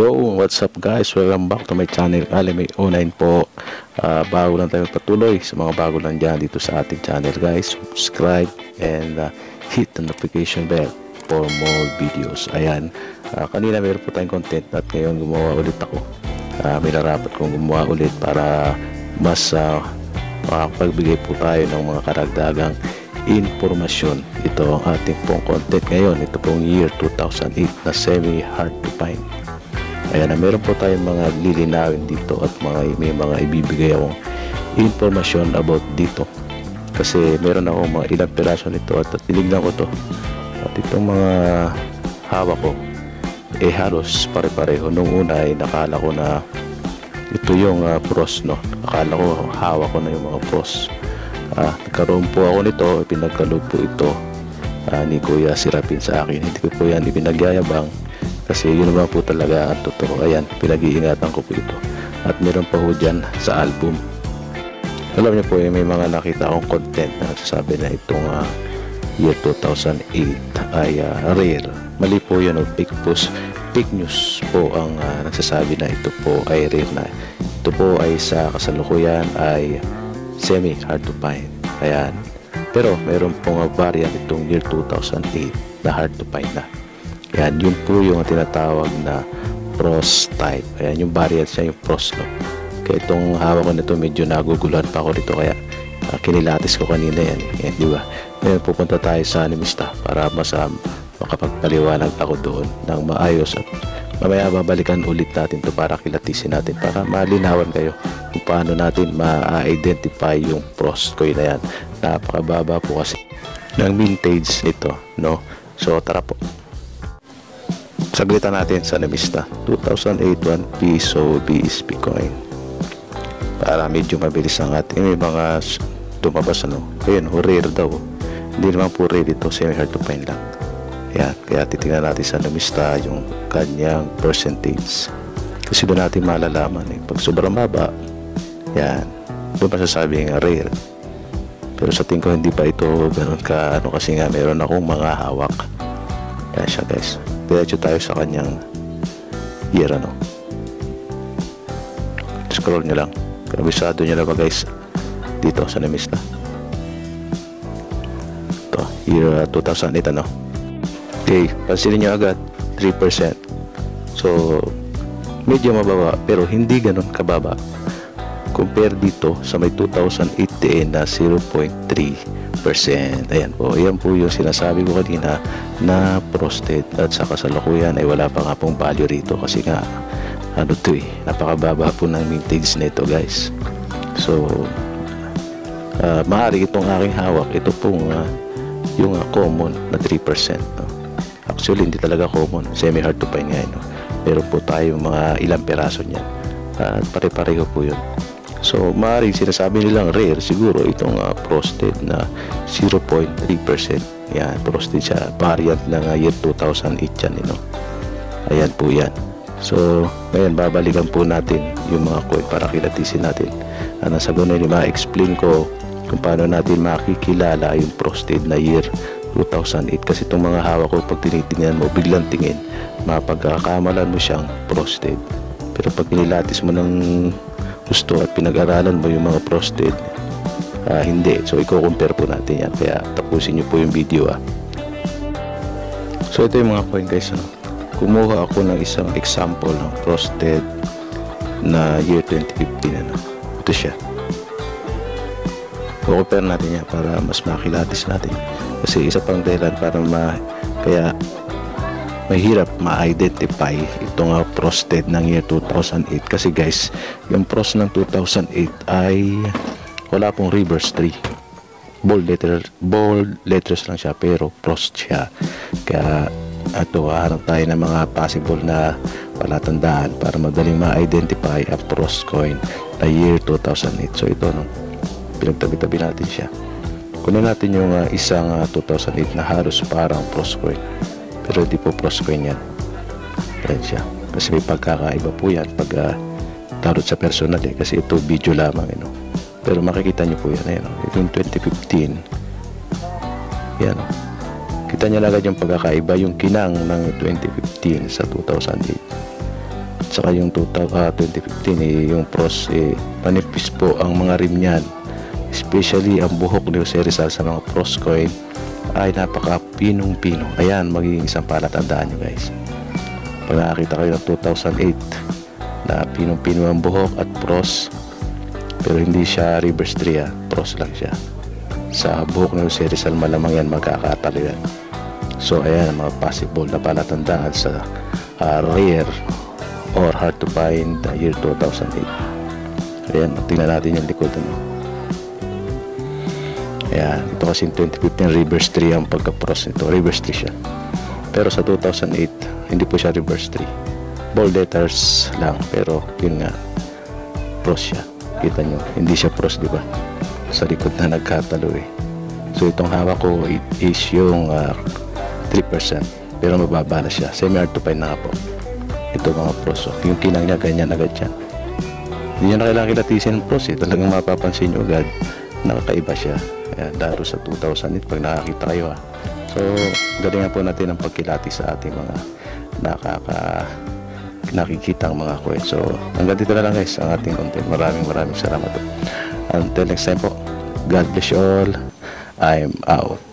Yo, what's up guys? Welcome back to my channel. Alime Online po. Uh, Bago lang tayo patuloy sa mga bago lang dyan dito sa ating channel guys. Subscribe and uh, hit the notification bell for more videos. Ayan, uh, kanina meron po tayong content at ngayon gumawa ulit ako. Uh, May narapat kong gumawa ulit para mas uh, makapagbigay po tayo ng mga karagdagang informasyon ito ang ating pong content ngayon. Ito pong year 2008 na semi hard to find Ayan na meron po tayong mga lilinawin dito at mga may mga ibibigay akong informasyon about dito. Kasi meron ako mga ilang piraso nito at tinignan ko to. At itong mga hawak ko eh halos pare-pareho. Nung una ay nakala ko na ito yung uh, pros no. Akala ko hawak ko na yung mga pros. Uh, nagkaroon po ako nito, pinagkaloob po ito uh, ni Kuya Sirapin sa akin. Hindi ko po yan ipinagyayabang kasi yun naman po talaga ang totoo. Ayan pinag-iingatan ko po ito. At meron pa po dyan sa album. Alam niyo po eh, may mga nakita akong content na nagsasabi na itong uh, year 2008 ay uh, rare mali po yun o fake post. Fake news po ang uh, nagsasabi na ito po ay rare na. Ito po ay sa kasalukuyan ay semi hard to find. Ayan. Pero meron pong variant itong year 2008 na hard to find na yan, yun po yung tinatawag na pros type. Ayan, yung variant siya, yung pros, no? Kaya itong hawak ko nito, medyo naguguluhan pa ako dito. Kaya uh, kinilatis ko kanina yan. Yan, di ba? Ngayon, pupunta tayo sa animista para mas um, makapagpaliwanag ako doon ng maayos at mamaya babalikan ulit natin to para kilatisin natin para malinawan kayo kung paano natin ma-identify yung pros coin na yan napakababa po kasi ng vintage nito no so tara po saglitan natin sa Namista 2008 1 piso BSP coin para medyo mabilis ang ating may mga tumabas ano? Ayun rare daw hindi naman po rare ito semi hard to find lang. Yan kaya titingnan natin sa Namista yung kanyang percentage. Kasi doon natin malalaman eh. pag sobrang baba yan doon masasabi nga rare. Pero sa tingin ko hindi pa ito ganun ka ano kasi nga meron akong mga hawak. Yan siya guys diretso tayo sa kanyang year ano scroll nyo lang. Kabisado nyo lang ba guys? Dito sa namista ito year uh, 2008 ano? Okay pansinin nyo agad 3% so medyo mababa pero hindi ganun kababa. Compare dito sa may 2008 na 0.3 Ayan po, ayan po yung sinasabi ko kanina na prostate at sa kasalukuyan ay wala pa nga pong value rito kasi nga ano to eh, napakababa po ng mintage nito guys. So, uh, maaari itong aking hawak, ito pong uh, yung uh, common na 3%. No? Actually, hindi talaga common. Semi hard to find nga. No? Meron po tayo mga ilang peraso niyan. Uh, pare-pareho po yun. So, maaaring sinasabi nilang rare siguro itong uh, prostate na 0.3%. Yan, prostate siya. Variant ng uh, year 2008 yan, you know? Ayan po yan. So, ngayon babalikan po natin yung mga coin para kilatisin natin. Uh, nasa ganun ma-explain ko kung paano natin makikilala yung prostate na year 2008 kasi itong mga hawak ko pag tinitingnan mo biglang tingin mapagkakamalan mo siyang prostate pero pag nilatis mo ng gusto at pinag-aralan mo yung mga prostate uh, hindi so i-compare po natin yan kaya tapusin nyo po yung video ah. so ito yung mga coin guys ano? kumuha ako ng isang example ng prostate na year 2015 ano? ito siya i-compare natin yan para mas makilatis natin kasi isa pang dahilan para ma kaya mahirap ma-identify itong uh, prostate ng year 2008 kasi guys yung pros ng 2008 ay wala pong reverse 3 bold letter bold letters lang siya pero pros siya. Kaya ito harap tayo ng mga possible na palatandaan para madaling ma-identify ang pros coin na year 2008 so ito no? Pinagtabi-tabi natin siya. Kunin natin yung uh, isang uh, 2008 na halos parang pros coin pero hindi po proscoin yan yan. Siya kasi may pagkakaiba po yan pag uh, tarot sa personal eh. Kasi ito video lamang eh, no? pero makikita nyo po yan eh, no? ito yung 2015 yan no? kita nyo agad yung pagkakaiba yung kinang ng 2015 sa 2008 saka yung 2000, ah, 2015 eh, yung pros eh, panipis po ang mga rim niyan. Especially ang buhok ni Jose Rizal sa mga pros coin ay napaka pinong pino ayan magiging isang palatandaan nyo guys. Pag nakakita kayo ng 2008 na pinong pino ang buhok at pros. Pero hindi siya reverse 3 ah. pros lang siya. Sa buhok ni Jose Rizal malamang yan magkakatalo yan. So ayan mga possible na palatandaan sa uh, rare or hard to find the year 2008 ayan tingnan natin yung likod ano. Ayan ito kasi 2015 reverse 3 ang pagka pros nito. Reverse 3 siya. Pero sa 2008 hindi po siya reverse 3 bold letters lang pero yun nga pros siya. Kita nyo hindi siya pros di ba? Sa likod na nagkatalo eh. So itong hawak ko it is yung uh, 3% pero mababa na siya. Semi hard to find na po. Ito mga pros oh. yung kinang niya ganyan agad yan hindi niya na kailangan kilatisin ng pros eh. Talagang mapapansin nyo agad nakakaiba siya Ayan, lalo sa 2008 pag nakakita kayo ha so galingan po natin ang pagkilati sa ating mga nakaka nakikita ang mga kwet. So hanggang dito na lang guys ang ating content. Maraming maraming salamat. Until next time po God bless you all. I'm out